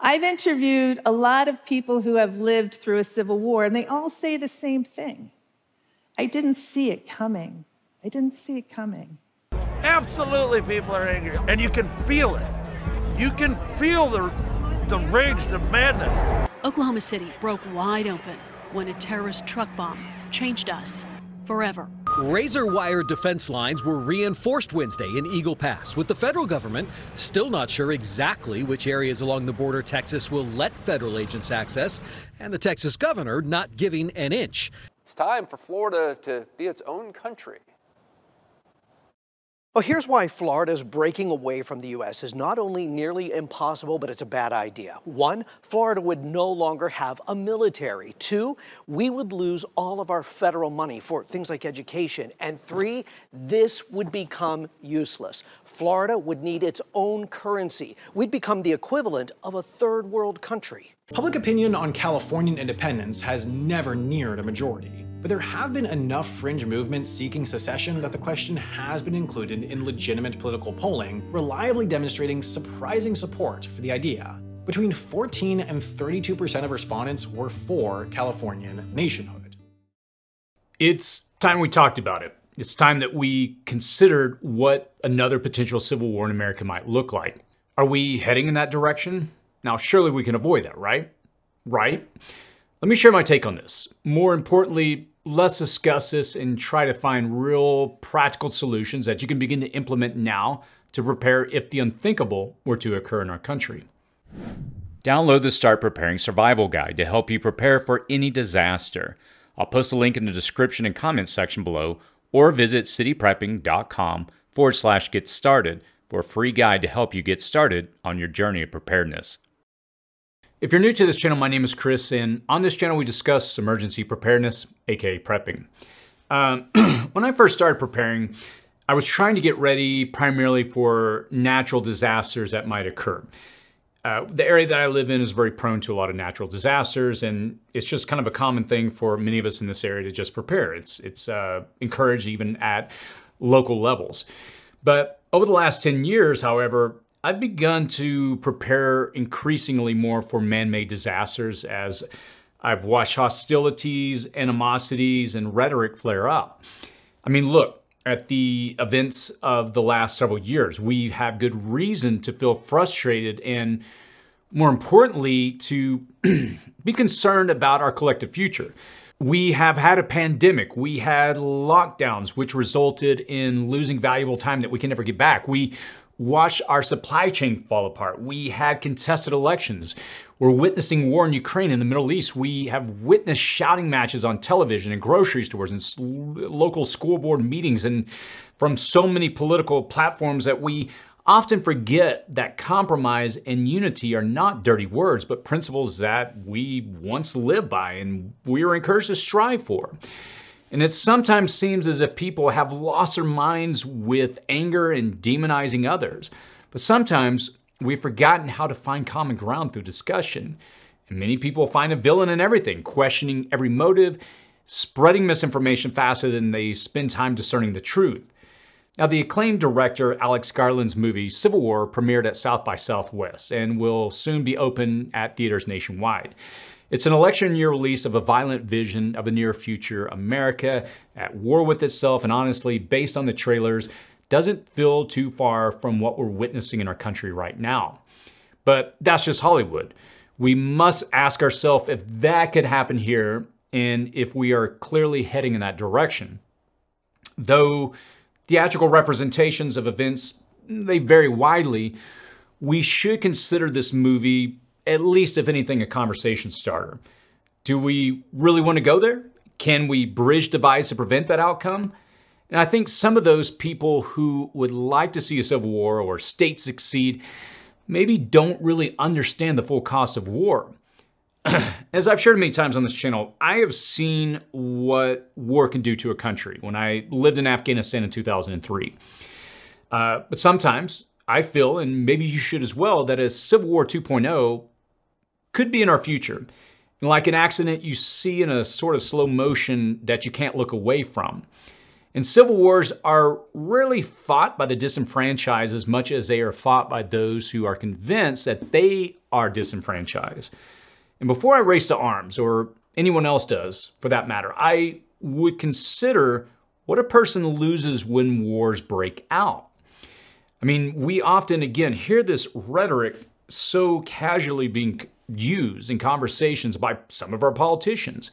I've interviewed a lot of people who have lived through a civil war, and they all say the same thing. I didn't see it coming. I didn't see it coming. Absolutely, people are angry, and you can feel it. You can feel the, the rage, the madness. Oklahoma City broke wide open when a terrorist truck bomb changed us forever. Razor wire defense lines were reinforced Wednesday in Eagle Pass, with the federal government still not sure exactly which areas along the border Texas will let federal agents access, and the Texas governor not giving an inch. It's time for Florida to be its own country. Well, here's why Florida's breaking away from the U.S. is not only nearly impossible, but it's a bad idea. One, Florida would no longer have a military. Two, we would lose all of our federal money for things like education. And three, this would become useless. Florida would need its own currency. We'd become the equivalent of a third world country. Public opinion on Californian independence has never neared a majority. But there have been enough fringe movements seeking secession that the question has been included in legitimate political polling, reliably demonstrating surprising support for the idea. Between 14 and 32% of respondents were for Californian nationhood. It's time we talked about it. It's time that we considered what another potential civil war in America might look like. Are we heading in that direction? Now, surely we can avoid that, right? Right? Let me share my take on this. More importantly, let's discuss this and try to find real practical solutions that you can begin to implement now to prepare if the unthinkable were to occur in our country. Download the Start Preparing Survival Guide to help you prepare for any disaster. I'll post a link in the description and comments section below, or visit cityprepping.com forward slash get started for a free guide to help you get started on your journey of preparedness. If you're new to this channel, my name is Chris, and on this channel we discuss emergency preparedness, aka prepping. Um, when I first started preparing, I was trying to get ready primarily for natural disasters that might occur. Uh, the area that I live in is very prone to a lot of natural disasters, and it's just kind of a common thing for many of us in this area to just prepare. It's it's uh, encouraged even at local levels. But over the last 10 years, however, I've begun to prepare increasingly more for man-made disasters as I've watched hostilities, animosities, and rhetoric flare up. I mean, look, at the events of the last several years, we have good reason to feel frustrated and, more importantly, to be concerned about our collective future. We have had a pandemic. We had lockdowns, which resulted in losing valuable time that we can never get back. We watched our supply chain fall apart. We had contested elections. We're witnessing war in Ukraine and the Middle East. We have witnessed shouting matches on television and grocery stores and local school board meetings and from so many political platforms that we often forget that compromise and unity are not dirty words, but principles that we once lived by and we are encouraged to strive for. And it sometimes seems as if people have lost their minds with anger and demonizing others. But sometimes we've forgotten how to find common ground through discussion. And many people find a villain in everything, questioning every motive, spreading misinformation faster than they spend time discerning the truth. Now, the acclaimed director Alex Garland's movie Civil War premiered at South by Southwest and will soon be open at theaters nationwide. It's an election year release of a violent vision of a near future America at war with itself, and honestly, based on the trailers, doesn't feel too far from what we're witnessing in our country right now. But that's just Hollywood. We must ask ourselves if that could happen here and if we are clearly heading in that direction. Though theatrical representations of events, they vary widely, we should consider this movie at least, if anything, a conversation starter. Do we really want to go there? Can we bridge divides to prevent that outcome? And I think some of those people who would like to see a civil war or state succeed maybe don't really understand the full cost of war. As I've shared many times on this channel, I have seen what war can do to a country when I lived in Afghanistan in 2003. Uh, but sometimes I feel, and maybe you should as well, that a Civil War 2.0 could be in our future. Like an accident you see in a sort of slow motion that you can't look away from. And civil wars are rarely fought by the disenfranchised as much as they are fought by those who are convinced that they are disenfranchised. And before I race to arms, or anyone else does for that matter, I would consider what a person loses when wars break out. I mean, we often, again, hear this rhetoric so casually being used in conversations by some of our politicians.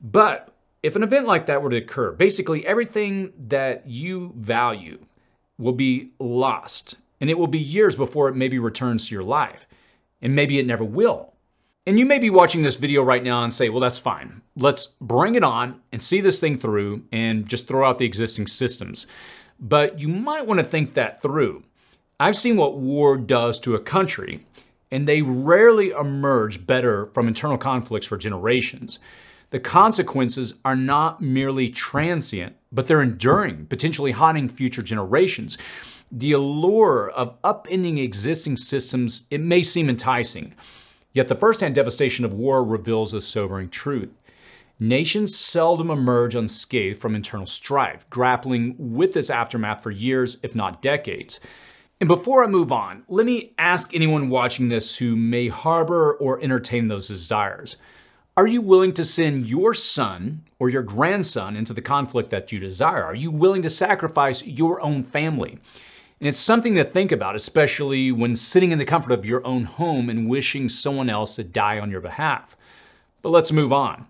But if an event like that were to occur, basically everything that you value will be lost, and it will be years before it maybe returns to your life, and maybe it never will. And you may be watching this video right now and say, well, that's fine. Let's bring it on and see this thing through and just throw out the existing systems. But you might want to think that through. I've seen what war does to a country, and they rarely emerge better from internal conflicts for generations. The consequences are not merely transient, but they're enduring, potentially haunting future generations. The allure of upending existing systems, it may seem enticing, yet the firsthand devastation of war reveals a sobering truth. Nations seldom emerge unscathed from internal strife, grappling with this aftermath for years, if not decades. And before I move on, let me ask anyone watching this who may harbor or entertain those desires. Are you willing to send your son or your grandson into the conflict that you desire? Are you willing to sacrifice your own family? And it's something to think about, especially when sitting in the comfort of your own home and wishing someone else to die on your behalf. But let's move on.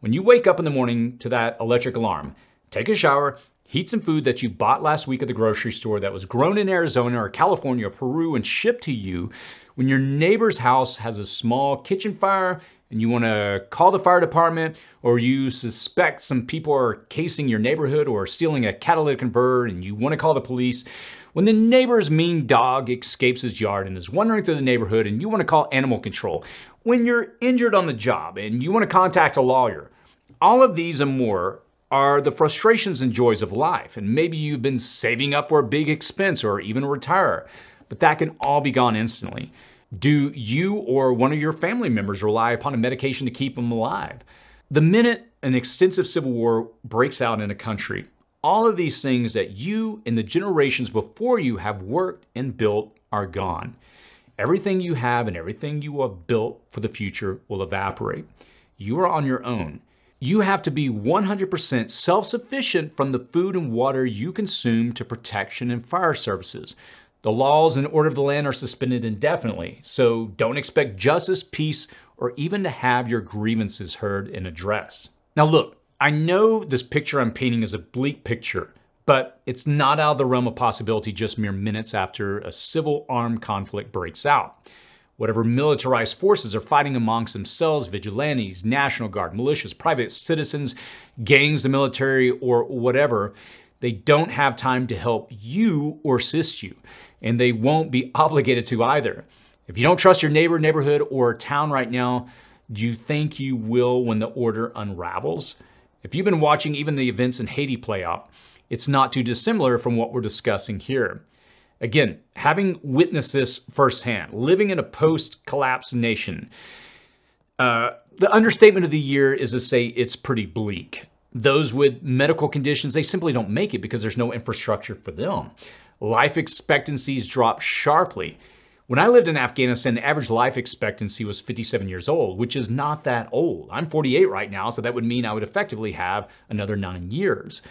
When you wake up in the morning to that electric alarm, take a shower, heat some food that you bought last week at the grocery store that was grown in Arizona or California or Peru and shipped to you, when your neighbor's house has a small kitchen fire and you want to call the fire department or you suspect some people are casing your neighborhood or stealing a catalytic converter and you want to call the police, when the neighbor's mean dog escapes his yard and is wandering through the neighborhood and you want to call animal control, when you're injured on the job and you want to contact a lawyer, all of these and more are the frustrations and joys of life. And maybe you've been saving up for a big expense or even retire, but that can all be gone instantly. Do you or one of your family members rely upon a medication to keep them alive? The minute an extensive civil war breaks out in a country, all of these things that you and the generations before you have worked and built are gone. Everything you have and everything you have built for the future will evaporate. You are on your own you have to be 100% self sufficient from the food and water you consume to protection and fire services. The laws and order of the land are suspended indefinitely, so don't expect justice, peace, or even to have your grievances heard and addressed. Now, look, I know this picture I'm painting is a bleak picture, but it's not out of the realm of possibility just mere minutes after a civil armed conflict breaks out. Whatever militarized forces are fighting amongst themselves, vigilantes, National Guard, militias, private citizens, gangs, the military, or whatever, they don't have time to help you or assist you, and they won't be obligated to either. If you don't trust your neighbor, neighborhood, or town right now, do you think you will when the order unravels? If you've been watching even the events in Haiti play out, it's not too dissimilar from what we're discussing here. Again, having witnessed this firsthand, living in a post collapse nation, uh, the understatement of the year is to say it's pretty bleak. Those with medical conditions, they simply don't make it because there's no infrastructure for them. Life expectancies drop sharply. When I lived in Afghanistan, the average life expectancy was 57 years old, which is not that old. I'm 48 right now, so that would mean I would effectively have another nine years.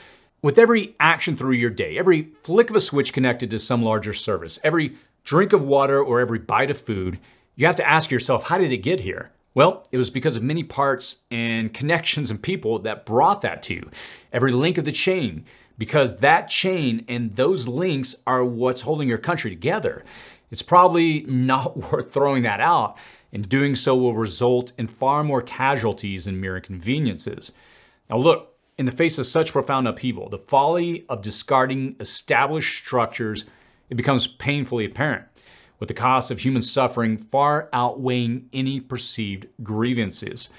With every action through your day, every flick of a switch connected to some larger service, every drink of water or every bite of food, you have to ask yourself, how did it get here? Well, it was because of many parts and connections and people that brought that to you. Every link of the chain, because that chain and those links are what's holding your country together. It's probably not worth throwing that out, and doing so will result in far more casualties and mere inconveniences. Now, look, in the face of such profound upheaval, the folly of discarding established structures, it becomes painfully apparent, with the cost of human suffering far outweighing any perceived grievances.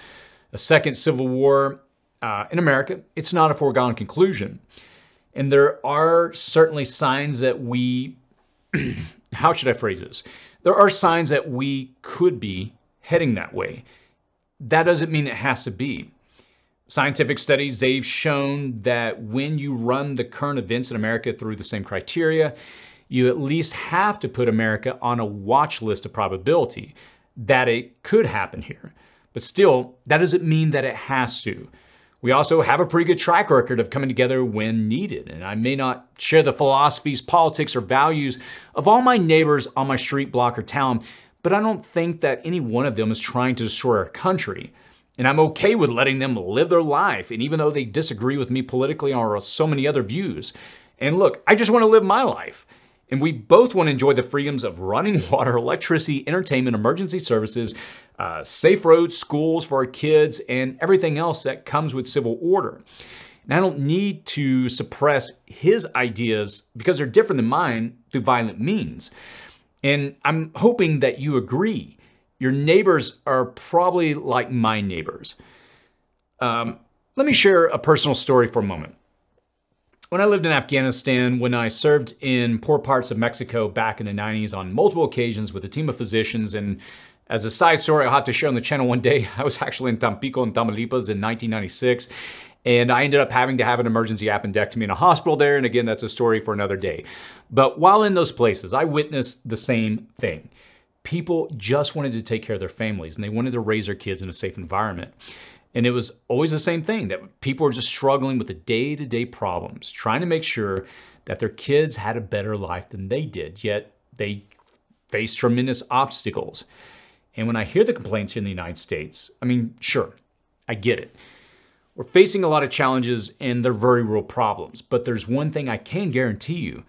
A second civil war uh, in America, it's not a foregone conclusion. And there are certainly signs that we, how should I phrase this? There are signs that we could be heading that way. That doesn't mean it has to be. Scientific studies, they've shown that when you run the current events in America through the same criteria, you at least have to put America on a watch list of probability that it could happen here. But still, that doesn't mean that it has to. We also have a pretty good track record of coming together when needed, and I may not share the philosophies, politics, or values of all my neighbors on my street, block, or town, but I don't think that any one of them is trying to destroy our country. And I'm okay with letting them live their life, and even though they disagree with me politically or so many other views. And look, I just want to live my life. And we both want to enjoy the freedoms of running water, electricity, entertainment, emergency services, uh, safe roads, schools for our kids, and everything else that comes with civil order. And I don't need to suppress his ideas because they're different than mine through violent means. And I'm hoping that you agree. Your neighbors are probably like my neighbors. Um, let me share a personal story for a moment. When I lived in Afghanistan, when I served in poor parts of Mexico back in the 90s on multiple occasions with a team of physicians, and as a side story I'll have to share on the channel one day, I was actually in Tampico in Tamaulipas in 1996, and I ended up having to have an emergency appendectomy in a hospital there, and again, that's a story for another day. But while in those places, I witnessed the same thing. People just wanted to take care of their families, and they wanted to raise their kids in a safe environment. And it was always the same thing that people were just struggling with the day to day problems, trying to make sure that their kids had a better life than they did, yet they faced tremendous obstacles. And when I hear the complaints here in the United States, I mean, sure, I get it. We're facing a lot of challenges and they're very real problems. But there's one thing I can guarantee you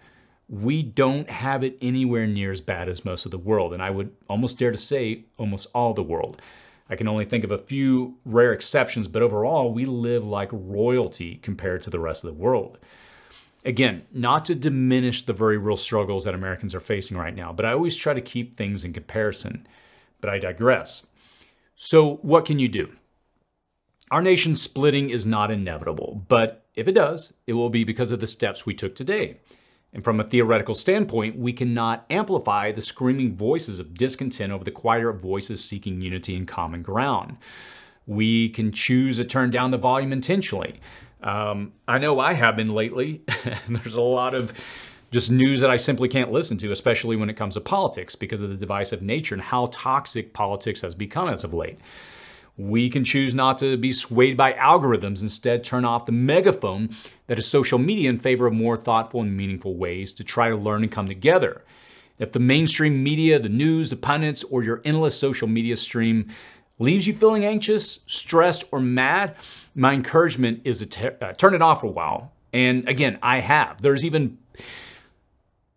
we don't have it anywhere near as bad as most of the world. And I would almost dare to say almost all the world. I can only think of a few rare exceptions, but overall, we live like royalty compared to the rest of the world. Again, not to diminish the very real struggles that Americans are facing right now, but I always try to keep things in comparison. But I digress. So, what can you do? Our nation splitting is not inevitable, but if it does, it will be because of the steps we took today. And from a theoretical standpoint, we cannot amplify the screaming voices of discontent over the quieter voices seeking unity and common ground. We can choose to turn down the volume intentionally. Um, I know I have been lately. There's a lot of just news that I simply can't listen to, especially when it comes to politics because of the divisive nature and how toxic politics has become as of late. We can choose not to be swayed by algorithms, instead, turn off the megaphone that is social media in favor of more thoughtful and meaningful ways to try to learn and come together. If the mainstream media, the news, the pundits, or your endless social media stream leaves you feeling anxious, stressed, or mad, my encouragement is to uh, turn it off for a while. And again, I have. There's even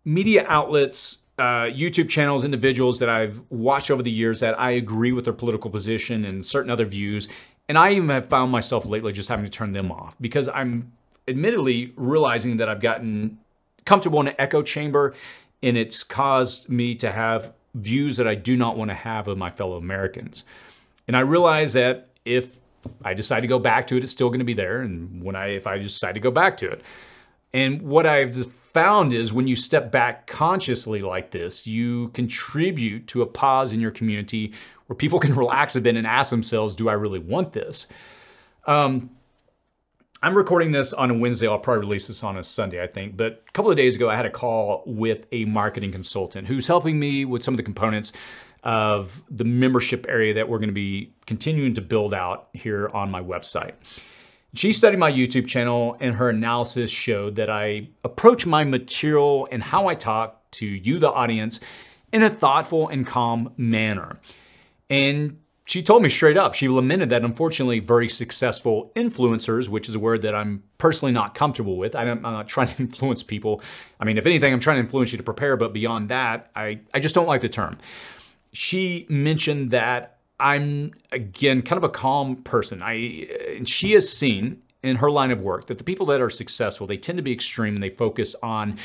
media outlets uh, YouTube channels, individuals that I've watched over the years that I agree with their political position and certain other views. And I even have found myself lately just having to turn them off because I'm admittedly realizing that I've gotten comfortable in an echo chamber and it's caused me to have views that I do not want to have of my fellow Americans. And I realize that if I decide to go back to it, it's still going to be there. And when I, if I decide to go back to it, and what I've found is when you step back consciously like this, you contribute to a pause in your community where people can relax a bit and ask themselves, do I really want this? Um, I'm recording this on a Wednesday. I'll probably release this on a Sunday, I think. But a couple of days ago, I had a call with a marketing consultant who's helping me with some of the components of the membership area that we're going to be continuing to build out here on my website. She studied my YouTube channel and her analysis showed that I approach my material and how I talk to you, the audience, in a thoughtful and calm manner. And she told me straight up, she lamented that unfortunately very successful influencers, which is a word that I'm personally not comfortable with. I am not trying to influence people. I mean, if anything, I'm trying to influence you to prepare, but beyond that, I, I just don't like the term. She mentioned that I'm again kind of a calm person. I and she has seen in her line of work that the people that are successful, they tend to be extreme and they focus on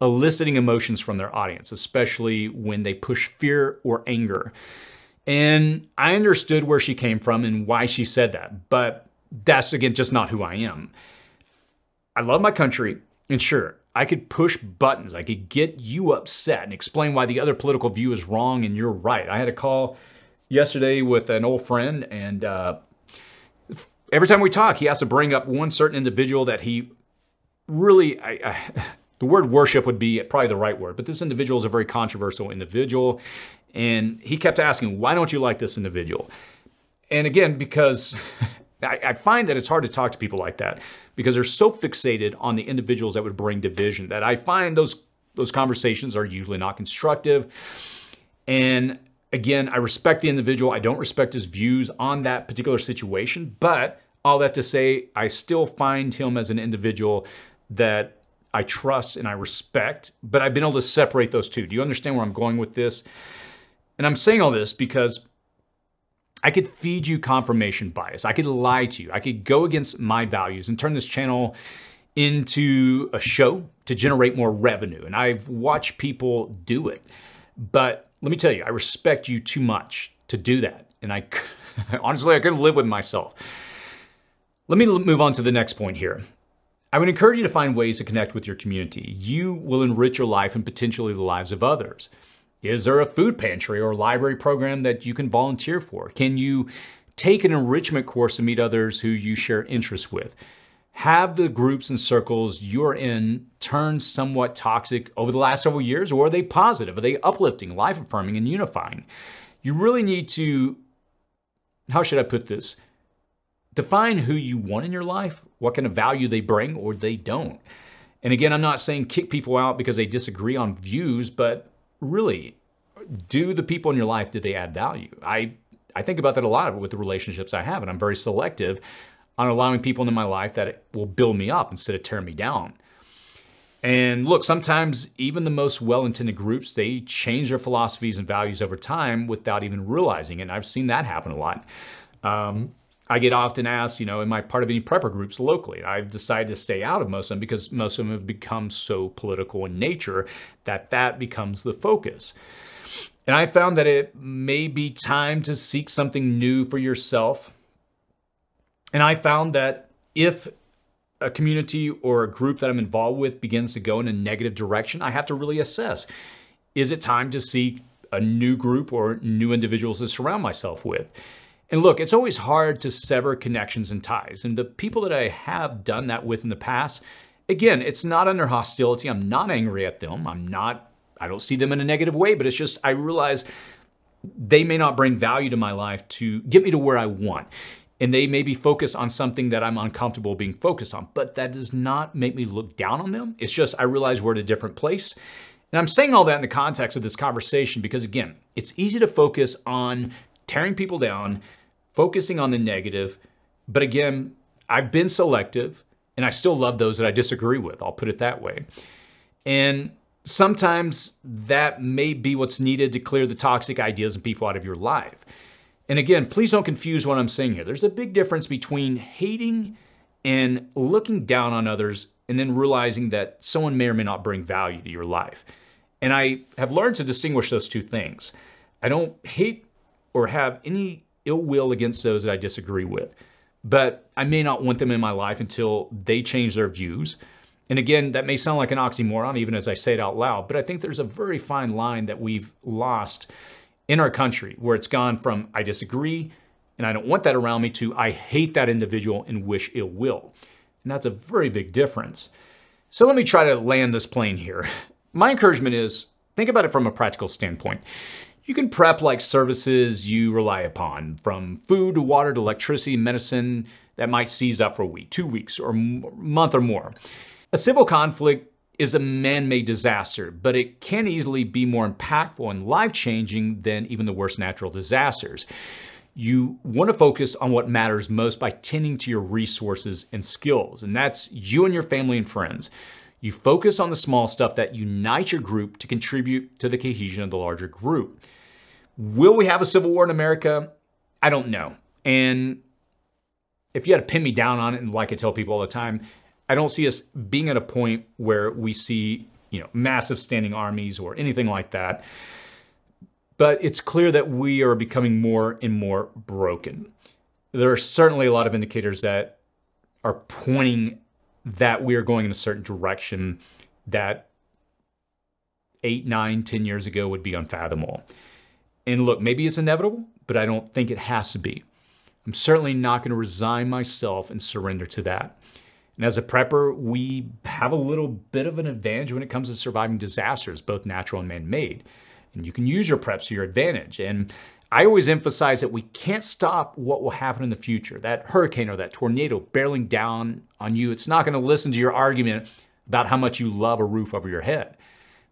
eliciting emotions from their audience, especially when they push fear or anger. And I understood where she came from and why she said that, but that's again just not who I am. I love my country, and sure, I could push buttons. I could get you upset and explain why the other political view is wrong and you're right. I had a call yesterday with an old friend, and uh, every time we talk, he has to bring up one certain individual that he really, I, I, the word worship would be probably the right word, but this individual is a very controversial individual. And he kept asking, why don't you like this individual? And again, because I, I find that it's hard to talk to people like that because they're so fixated on the individuals that would bring division that I find those those conversations are usually not constructive. And again, I respect the individual. I don't respect his views on that particular situation, but all that to say, I still find him as an individual that I trust and I respect, but I've been able to separate those two. Do you understand where I'm going with this? And I'm saying all this because I could feed you confirmation bias. I could lie to you. I could go against my values and turn this channel into a show to generate more revenue. And I've watched people do it. But let me tell you, I respect you too much to do that. And I honestly, I couldn't live with myself. Let me move on to the next point here. I would encourage you to find ways to connect with your community. You will enrich your life and potentially the lives of others. Is there a food pantry or library program that you can volunteer for? Can you take an enrichment course to meet others who you share interests with? Have the groups and circles you're in turn somewhat toxic over the last several years, or are they positive? Are they uplifting, life affirming, and unifying? You really need to, how should I put this? Define who you want in your life, what kind of value they bring or they don't. And again, I'm not saying kick people out because they disagree on views, but really, do the people in your life, did they add value? I, I think about that a lot with the relationships I have, and I'm very selective on allowing people into my life that will build me up instead of tear me down. And look, sometimes even the most well-intended groups, they change their philosophies and values over time without even realizing it. And I've seen that happen a lot. Um, I get often asked, you know, am I part of any prepper groups locally? I've decided to stay out of most of them because most of them have become so political in nature that that becomes the focus. And I found that it may be time to seek something new for yourself. And I found that if a community or a group that I'm involved with begins to go in a negative direction, I have to really assess is it time to seek a new group or new individuals to surround myself with? And look, it's always hard to sever connections and ties. And the people that I have done that with in the past, again, it's not under hostility. I'm not angry at them. I'm not, I don't see them in a negative way, but it's just, I realize they may not bring value to my life to get me to where I want. And they may be focused on something that I'm uncomfortable being focused on, but that does not make me look down on them. It's just, I realize we're at a different place. And I'm saying all that in the context of this conversation because, again, it's easy to focus on tearing people down, focusing on the negative. But again, I've been selective and I still love those that I disagree with. I'll put it that way. And sometimes that may be what's needed to clear the toxic ideas and people out of your life. And again, please don't confuse what I'm saying here. There's a big difference between hating and looking down on others and then realizing that someone may or may not bring value to your life. And I have learned to distinguish those two things. I don't hate or have any ill will against those that I disagree with. But I may not want them in my life until they change their views. And again, that may sound like an oxymoron, even as I say it out loud, but I think there's a very fine line that we've lost in our country where it's gone from I disagree and I don't want that around me to I hate that individual and wish ill will. And that's a very big difference. So let me try to land this plane here. My encouragement is think about it from a practical standpoint. You can prep like services you rely upon, from food to water to electricity, medicine that might seize up for a week, two weeks, or a month or more. A civil conflict is a man-made disaster, but it can easily be more impactful and life-changing than even the worst natural disasters. You want to focus on what matters most by tending to your resources and skills, and that's you and your family and friends. You focus on the small stuff that unites your group to contribute to the cohesion of the larger group. Will we have a civil war in America? I don't know. And if you had to pin me down on it, and like I tell people all the time, I don't see us being at a point where we see, you know, massive standing armies or anything like that. But it's clear that we are becoming more and more broken. There are certainly a lot of indicators that are pointing that we are going in a certain direction that eight, nine, ten years ago would be unfathomable. And look, maybe it's inevitable, but I don't think it has to be. I'm certainly not going to resign myself and surrender to that. And as a prepper, we have a little bit of an advantage when it comes to surviving disasters, both natural and man made. And you can use your preps to your advantage. And I always emphasize that we can't stop what will happen in the future. That hurricane or that tornado barreling down on you, it's not going to listen to your argument about how much you love a roof over your head.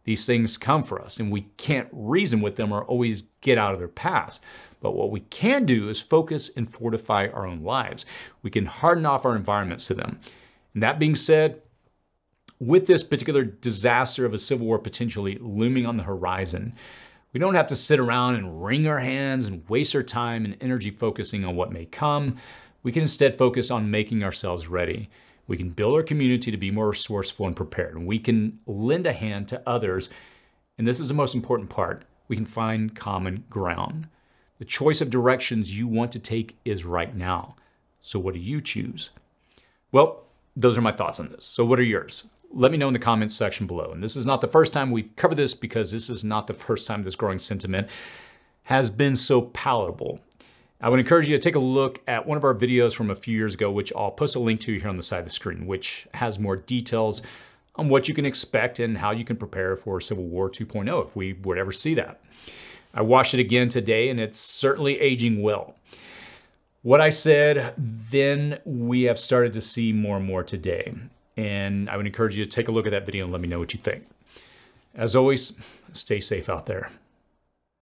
These things come for us, and we can't reason with them or always get out of their paths. But what we can do is focus and fortify our own lives. We can harden off our environments to them. And that being said, with this particular disaster of a civil war potentially looming on the horizon, we don't have to sit around and wring our hands and waste our time and energy focusing on what may come. We can instead focus on making ourselves ready. We can build our community to be more resourceful and prepared. And we can lend a hand to others. And this is the most important part. We can find common ground. The choice of directions you want to take is right now. So what do you choose? Well, those are my thoughts on this. So what are yours? Let me know in the comments section below. And this is not the first time we've covered this because this is not the first time this growing sentiment has been so palatable. I would encourage you to take a look at one of our videos from a few years ago, which I'll post a link to here on the side of the screen, which has more details on what you can expect and how you can prepare for Civil War 2.0 if we would ever see that. I watched it again today and it's certainly aging well. What I said, then we have started to see more and more today. And I would encourage you to take a look at that video and let me know what you think. As always, stay safe out there.